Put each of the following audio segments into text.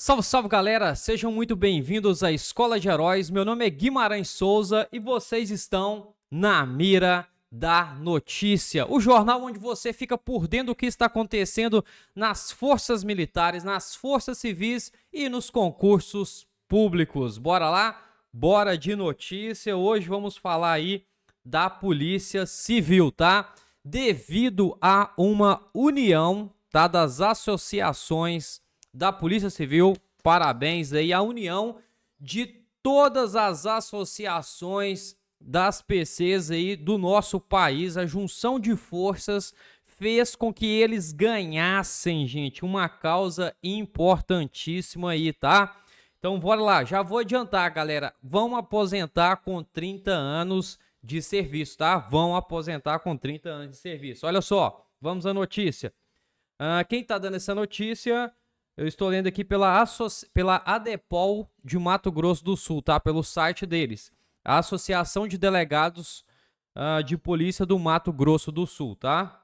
Salve, salve galera, sejam muito bem-vindos à Escola de Heróis. Meu nome é Guimarães Souza e vocês estão na mira da notícia, o jornal onde você fica por dentro do que está acontecendo nas forças militares, nas forças civis e nos concursos públicos. Bora lá? Bora de notícia. Hoje vamos falar aí da Polícia Civil, tá? Devido a uma união, tá, das associações da Polícia Civil. Parabéns aí à união de todas as associações das PCs aí do nosso país, a junção de forças fez com que eles ganhassem, gente, uma causa importantíssima aí, tá? Então bora lá, já vou adiantar, galera. Vão aposentar com 30 anos de serviço, tá? Vão aposentar com 30 anos de serviço. Olha só, vamos à notícia. Uh, quem tá dando essa notícia eu estou lendo aqui pela, pela ADEPOL de Mato Grosso do Sul, tá? Pelo site deles. A Associação de Delegados uh, de Polícia do Mato Grosso do Sul, tá?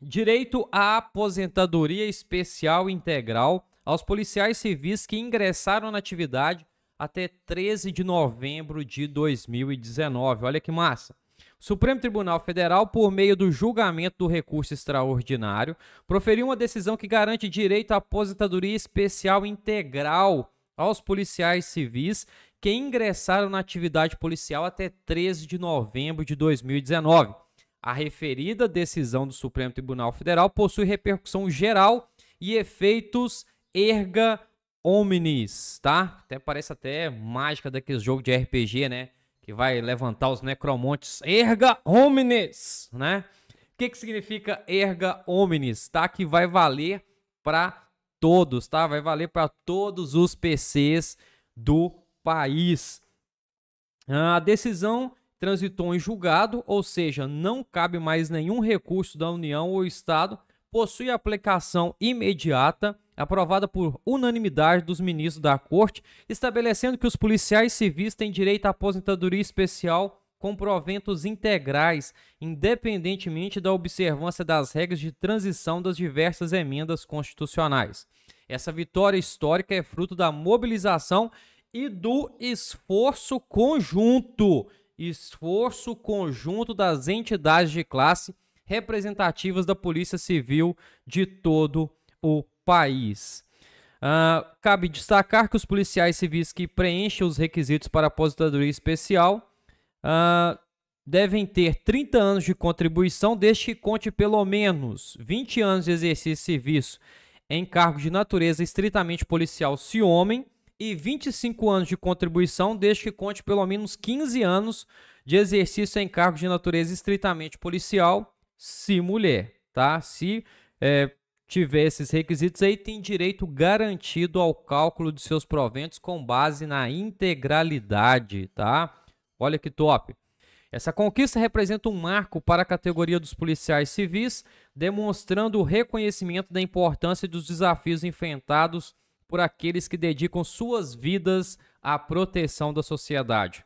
Direito à aposentadoria especial integral aos policiais civis que ingressaram na atividade até 13 de novembro de 2019. Olha que massa. Supremo Tribunal Federal, por meio do julgamento do recurso extraordinário, proferiu uma decisão que garante direito à aposentadoria especial integral aos policiais civis que ingressaram na atividade policial até 13 de novembro de 2019. A referida decisão do Supremo Tribunal Federal possui repercussão geral e efeitos erga omnes, tá? Até parece até mágica daqueles jogos de RPG, né? Que vai levantar os necromontes erga omnes, né? O que, que significa erga omnes, tá? Que vai valer para todos, tá? Vai valer para todos os PCs do país. A decisão transitou em julgado, ou seja, não cabe mais nenhum recurso da União ou Estado, possui aplicação imediata aprovada por unanimidade dos ministros da Corte, estabelecendo que os policiais civis têm direito à aposentadoria especial com proventos integrais, independentemente da observância das regras de transição das diversas emendas constitucionais. Essa vitória histórica é fruto da mobilização e do esforço conjunto, esforço conjunto das entidades de classe representativas da Polícia Civil de todo o país. Uh, cabe destacar que os policiais civis que preenchem os requisitos para aposentadoria especial uh, devem ter 30 anos de contribuição, desde que conte pelo menos 20 anos de exercício de serviço em cargo de natureza estritamente policial, se homem, e 25 anos de contribuição, desde que conte pelo menos 15 anos de exercício em cargo de natureza estritamente policial, se mulher, tá? Se é, tiver esses requisitos aí, tem direito garantido ao cálculo de seus proventos com base na integralidade, tá? Olha que top. Essa conquista representa um marco para a categoria dos policiais civis, demonstrando o reconhecimento da importância dos desafios enfrentados por aqueles que dedicam suas vidas à proteção da sociedade.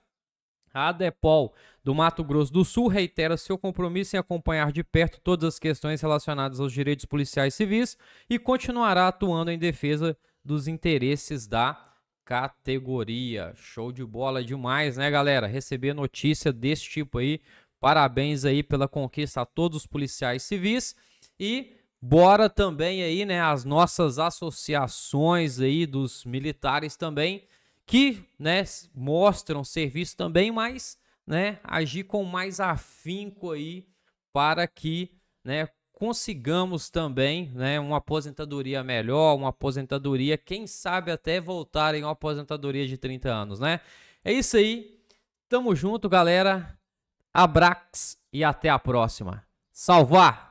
A ADEPOL do Mato Grosso do Sul reitera seu compromisso em acompanhar de perto todas as questões relacionadas aos direitos policiais civis e continuará atuando em defesa dos interesses da categoria. Show de bola demais, né, galera? Receber notícia desse tipo aí. Parabéns aí pela conquista a todos os policiais civis e bora também aí, né, as nossas associações aí dos militares também que né, mostram serviço também, mas né, agir com mais afinco aí para que né, consigamos também né, uma aposentadoria melhor, uma aposentadoria, quem sabe até voltar em uma aposentadoria de 30 anos, né? É isso aí. Tamo junto, galera. Abrax e até a próxima. Salvar!